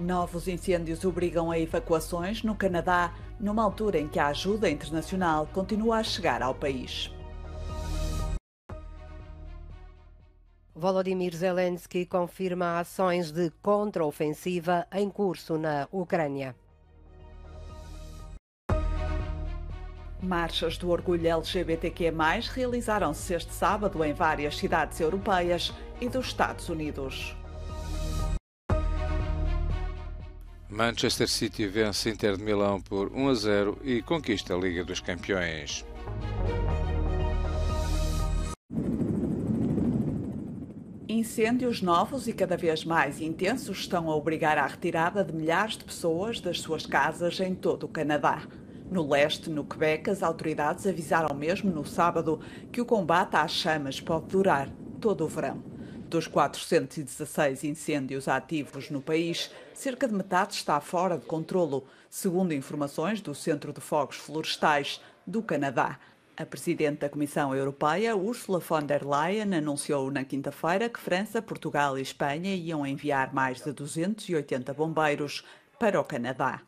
Novos incêndios obrigam a evacuações no Canadá, numa altura em que a ajuda internacional continua a chegar ao país. Volodymyr Zelensky confirma ações de contraofensiva em curso na Ucrânia. Marchas do orgulho LGBTQ+, realizaram-se este sábado em várias cidades europeias e dos Estados Unidos. Manchester City vence Inter de Milão por 1 a 0 e conquista a Liga dos Campeões. Incêndios novos e cada vez mais intensos estão a obrigar à retirada de milhares de pessoas das suas casas em todo o Canadá. No leste, no Quebec, as autoridades avisaram mesmo no sábado que o combate às chamas pode durar todo o verão. Dos 416 incêndios ativos no país, cerca de metade está fora de controlo, segundo informações do Centro de Fogos Florestais do Canadá. A presidente da Comissão Europeia, Ursula von der Leyen, anunciou na quinta-feira que França, Portugal e Espanha iam enviar mais de 280 bombeiros para o Canadá.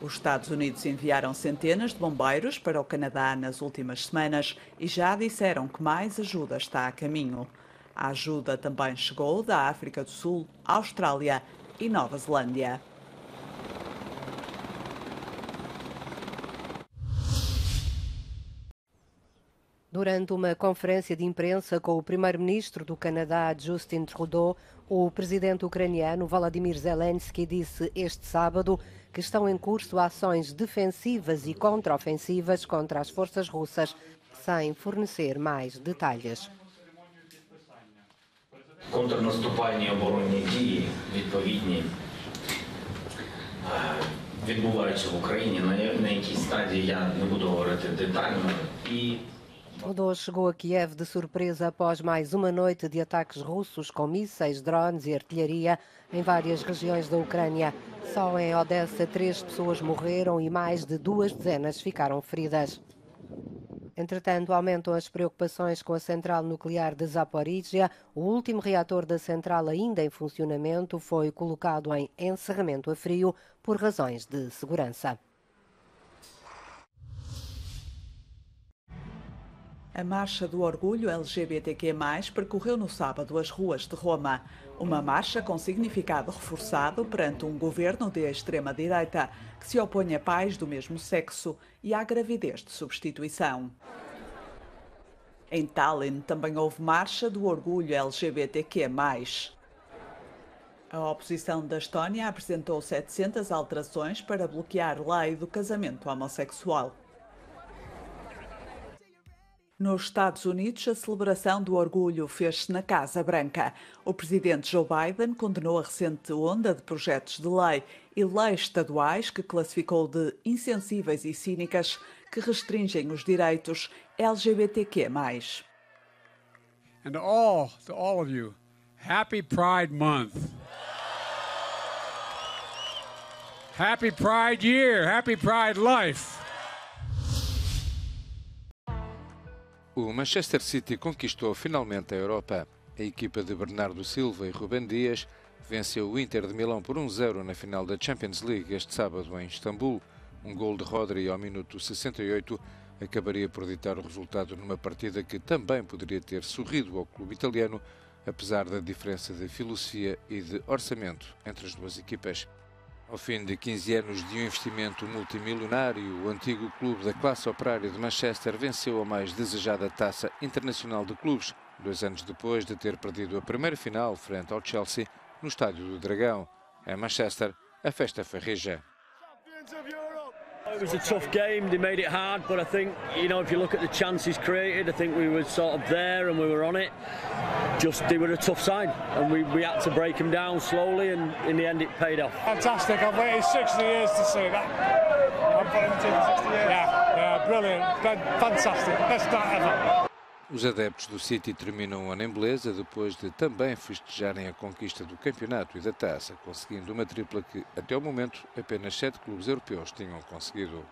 Os Estados Unidos enviaram centenas de bombeiros para o Canadá nas últimas semanas e já disseram que mais ajuda está a caminho. A ajuda também chegou da África do Sul, Austrália e Nova Zelândia. Durante uma conferência de imprensa com o primeiro-ministro do Canadá, Justin Trudeau, o presidente ucraniano Volodymyr Zelensky disse este sábado que estão em curso ações defensivas e contraofensivas contra as forças russas, sem fornecer mais detalhes. Контрнаступальні оборонні дії відповідні відбуваються в Україні. На якій стадії я не буду говорити детально і Trudeau chegou a Kiev de surpresa após mais uma noite de ataques russos com mísseis, drones e artilharia em várias regiões da Ucrânia. Só em Odessa, três pessoas morreram e mais de duas dezenas ficaram feridas. Entretanto, aumentam as preocupações com a central nuclear de Zaporizhia. O último reator da central ainda em funcionamento foi colocado em encerramento a frio por razões de segurança. A Marcha do Orgulho LGBTQ+, percorreu no sábado as ruas de Roma. Uma marcha com significado reforçado perante um governo de extrema-direita que se opõe a pais do mesmo sexo e à gravidez de substituição. Em Tallinn também houve Marcha do Orgulho LGBTQ+. A oposição da Estónia apresentou 700 alterações para bloquear lei do casamento homossexual. Nos Estados Unidos, a celebração do orgulho fez-se na Casa Branca. O presidente Joe Biden condenou a recente onda de projetos de lei e leis estaduais que classificou de insensíveis e cínicas que restringem os direitos LGBTQ+. And all, to all of you, happy Pride Month. Happy Pride Year, happy Pride Life. O Manchester City conquistou finalmente a Europa. A equipa de Bernardo Silva e Ruben Dias venceu o Inter de Milão por 1-0 na final da Champions League este sábado em Istambul. Um gol de Rodri ao minuto 68 acabaria por ditar o resultado numa partida que também poderia ter sorrido ao clube italiano, apesar da diferença de filosofia e de orçamento entre as duas equipas. Ao fim de 15 anos de um investimento multimilionário, o antigo clube da classe operária de Manchester venceu a mais desejada taça internacional de clubes, dois anos depois de ter perdido a primeira final frente ao Chelsea no Estádio do Dragão. Em Manchester, a festa foi rija. It was a tough game. They made it hard, but I think you know if you look at the chances created, I think we were sort of there and we were on it. Just they were a tough side, and we, we had to break them down slowly, and in the end it paid off. Fantastic! I've waited 60 years to see that. I've volunteered 60 years. Yeah, yeah, brilliant, fantastic, best night ever. Os adeptos do City terminam o ano em beleza depois de também festejarem a conquista do campeonato e da taça, conseguindo uma tripla que, até o momento, apenas sete clubes europeus tinham conseguido.